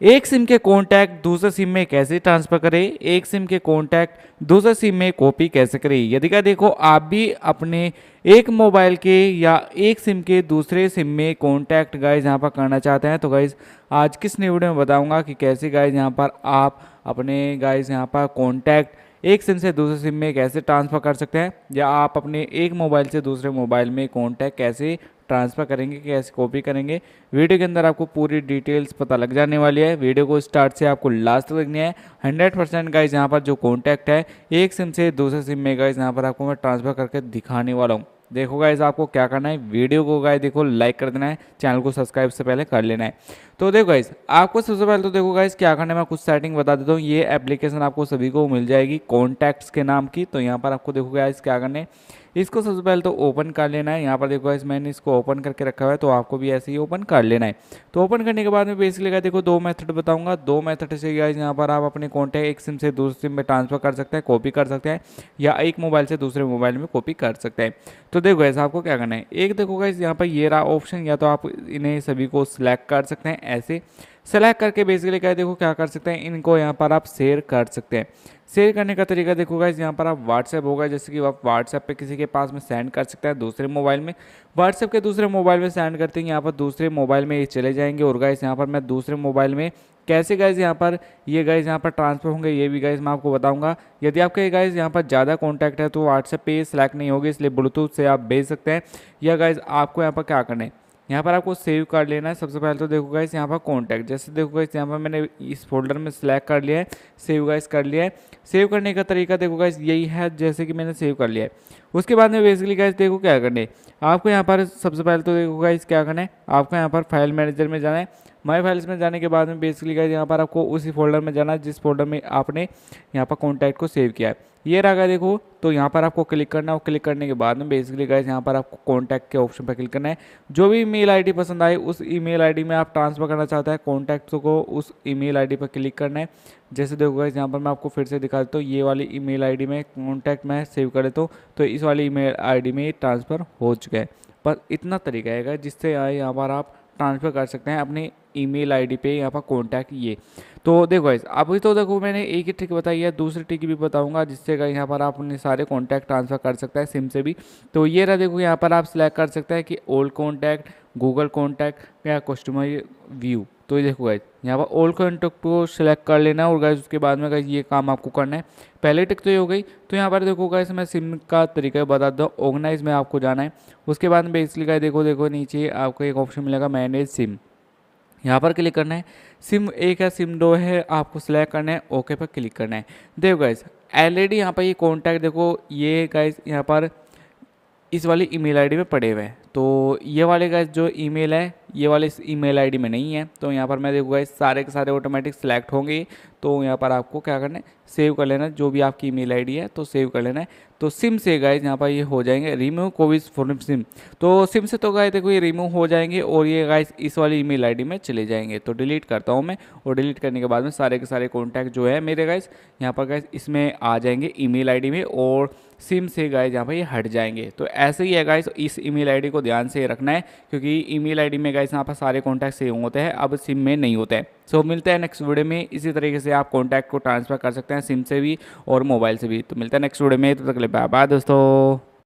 एक सिम के कॉन्टैक्ट दूसरे सिम में कैसे ट्रांसफ़र करें? एक सिम के कॉन्टैक्ट दूसरे सिम में कॉपी कैसे करें? यदि क्या देखो, आप भी अपने एक मोबाइल के या एक सिम के दूसरे सिम में कॉन्टैक्ट गाइज़ यहाँ पर करना चाहते हैं। तो गाइज़ आज किस वीडियो में बताऊँगा कि कैसे गाइज़ यहाँ पर आप अपने गाइज़ यहाँ पर कॉन्टैक्ट एक सिम से दूसरे सिम में कैसे ट्रांसफ़र कर सकते हैं, या आप अपने एक मोबाइल से दूसरे मोबाइल में कॉन्टैक्ट कैसे ट्रांसफ़र करेंगे कैसे कॉपी करेंगे। वीडियो के अंदर आपको पूरी डिटेल्स पता लग जाने वाली है। वीडियो को स्टार्ट से आपको लास्ट तक देखनी है। हंड्रेड परसेंट गाइज़ यहाँ पर जो कॉन्टैक्ट है, एक सिम से दूसरे सिम में गाइज़ यहाँ पर आपको मैं ट्रांसफ़र करके दिखाने वाला हूँ। देखो गाइज़ आपको क्या करना है? वीडियो को गाइज़ देखो लाइक कर देना है। चैनल को सब्सक्राइब से पहले कर लेना है। तो देखो गाइज़ आपको सबसे पहले तो देखो गाइज़ क्या करना है? मैं कुछ सेटिंग बता देता हूँ। ये एप्लीकेशन आपको सभी को मिल जाएगी कॉन्टैक्ट्स के नाम की। तो यहाँ पर आपको देखो गाइज़ क्या करना है? इसको सबसे पहले तो ओपन कर लेना है। यहाँ पर देखो इस मैंने इसको ओपन करके रखा हुआ है तो आपको भी ऐसे ही ओपन कर लेना है। तो ओपन करने के बाद में बेसिकली क्या देखो दो मेथड बताऊँगा। दो मेथड से यहाँ पर आप अपने कॉन्टैक्ट एक सिम से दूसरे सिम में ट्रांसफ़र कर सकते हैं कॉपी कर सकते हैं, या एक मोबाइल से दूसरे मोबाइल में कॉपी कर सकते हैं। तो देखो ऐसा आपको क्या करना है? एक देखो गाइज़ यहाँ पर ये रहा ऑप्शन या तो आप इन्हें सभी को सिलेक्ट कर सकते हैं ऐसे। सेलेक्ट करके बेसिकली क्या देखो क्या कर सकते हैं? इनको यहाँ पर आप शेयर कर सकते हैं। शेयर करने का तरीका देखो गाइज़ यहाँ पर आप व्हाट्सएप होगा, जैसे कि आप व्हाट्सएप पे किसी के पास में सेंड कर सकते हैं दूसरे मोबाइल में। व्हाट्सएप के दूसरे मोबाइल में सेंड करते हैं, यहाँ पर दूसरे मोबाइल में ये चले जाएँगे। और गाइज़ यहाँ पर मैं दूसरे मोबाइल में कैसे गाइज़ यहाँ पर ये गाइज़ यहाँ पर ट्रांसफ़र होंगे, ये भी गाइज़ मैं आपको बताऊँगा। यदि आपके गाइज़ यहाँ पर ज़्यादा कॉन्टैक्ट है तो व्हाट्सएप पे सेलेक्ट नहीं होगी, इसलिए ब्लूटूथ से आप भेज सकते हैं। या गाइज़ आपको यहाँ पर क्या करना है? यहाँ पर आपको सेव कर लेना है। सबसे पहले तो देखो गाइस यहाँ पर कॉन्टैक्ट जैसे देखो गाइस यहाँ पर मैंने इस फोल्डर में सेलेक्ट कर लिया है। सेव गाइस कर लिया है। सेव करने का तरीका देखो गाइस यही है जैसे कि मैंने सेव कर लिया है। उसके बाद में बेसिकली गाइस देखो क्या करना है। आपको यहाँ पर सबसे पहले तो देखो गाइस क्या करना है? आपको यहाँ पर फ़ाइल मैनेजर में जाना है। माई फाइल्स में जाने के बाद में बेसिकली गाइज़ यहाँ पर आपको उसी फोल्डर में जाना है, जिस फोल्डर में आपने यहाँ पर कॉन्टैक्ट को सेव किया है। ये रहा देखो तो यहाँ पर आपको क्लिक करना है क्लिक करने के बाद में बेसिकली गाइज़ यहाँ पर आपको कॉन्टैक्ट के ऑप्शन पर क्लिक करना है। जो भी ईमेल आईडी पसंद आए, उस ईमेल आईडी में आप ट्रांसफ़र करना चाहते हैं कॉन्टैक्ट को उस ईमेल आईडी पर क्लिक करना है। जैसे देखो गाइज़ यहाँ पर मैं आपको फिर से दिखा देता हूँ, ये वाली ईमेल आईडी में कॉन्टैक्ट मैं सेव कर देता हूँ तो इस वाली ईमेल आईडी में ट्रांसफ़र हो चुका है। पर इतना तरीका है जिससे यहाँ पर आप ट्रांसफ़र कर सकते हैं अपनी ईमेल आईडी पे, यहाँ पर कॉन्टैक्ट ये। तो देखो गाइस अभी तो देखो मैंने एक ही ट्रिक बताई है, दूसरी ट्रिक भी बताऊँगा, जिससे यहाँ पर आप अपने सारे कॉन्टैक्ट ट्रांसफ़र कर सकते हैं सिम से भी। तो ये रहा देखो यहाँ पर आप सिलेक्ट कर सकते हैं कि ओल्ड कॉन्टैक्ट गूगल कॉन्टैक्ट या कस्टमर व्यू तो ये देखो गाइज़ यहाँ पर ओल्ड कॉन्टैक्ट को सिलेक्ट कर लेना है और गाइज़ उसके बाद में गाइज़ ये काम आपको करना है। पहले टिक तो ये हो गई। तो यहाँ पर देखो गाइज़ मैं सिम का तरीका बता दो ऑर्गेनाइज में आपको जाना है। उसके बाद में बेसिकली गाइज़ देखो देखो, नीचे आपको एक ऑप्शन मिलेगा मैनेज सिम यहाँ पर क्लिक करना है। सिम एक है सिम दो है, आपको सिलेक्ट करना है। ओके पर क्लिक करना है। देखो गाइज़ ऑलरेडी यहाँ पर ये कॉन्टैक्ट देखो, ये गाइज़ यहाँ पर इस वाली ईमेल आईडी में पड़े हुए हैं। तो ये वाले का जो ईमेल है ये वाले ईमेल आईडी में नहीं है तो यहाँ पर मैं देखूँगा सारे के सारे ऑटोमेटिक सेलेक्ट होंगे। तो यहाँ पर आपको क्या करना है? सेव कर लेना जो भी आपकी ईमेल आईडी है तो सेव कर लेना है। तो सिम से गाइज़ यहाँ पर ये हो जाएँगे रिमूव कोविड फ्रॉम सिम तो सिम से तो गाय देखो ये रिमूव हो जाएँगे और ये गाइज़ इस वाली ईमेल आईडी में चले जाएँगे। तो डिलीट करता हूँ मैं और डिलीट करने के बाद में सारे के सारे कॉन्टैक्ट जो है मेरे गाइज़ यहाँ पर गाइज़ इसमें आ जाएँगे ई आई में और सिम से गाइज़ यहाँ पर ये हट जाएँगे। तो ऐसे ही है गाइज़ इस ईमेल आईडी को ध्यान से रखना है, क्योंकि ईमेल आईडी में गाइस यहाँ पर सारे कॉन्टैक्ट सेव होते हैं, अब सिम में नहीं होते हैं। सो मिलते हैं नेक्स्ट वीडियो में। इसी तरीके से आप कॉन्टैक्ट को ट्रांसफ़र कर सकते हैं सिम से भी और मोबाइल से भी। तो मिलते हैं नेक्स्ट वीडियो में। तो तक बाय बाय दोस्तों।